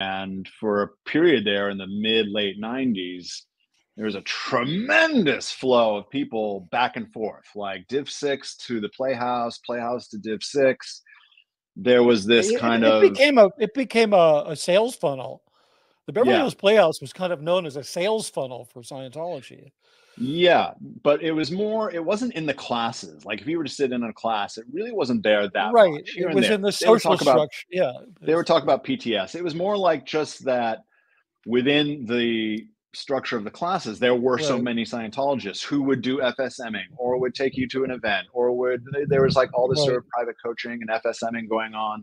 And for a period there in the mid late 90s, there was a tremendous flow of people back and forth, like Div 6 to the Playhouse, Playhouse to Div 6. There was this it, kind it of became a it became a, a sales funnel. The Beverly Yeah. Hills Playhouse was kind of known as a sales funnel for Scientology. Yeah, but it was more, it wasn't in the classes. Like if you were to sit in a class, it really wasn't there that right. much. It was there. in the social talk about structure. Yeah. they were talking about PTS. It was more like just that within the structure of the classes, there were so many Scientologists who would do FSMing or would take you to an event or would there was like all this sort of private coaching and FSMing going on.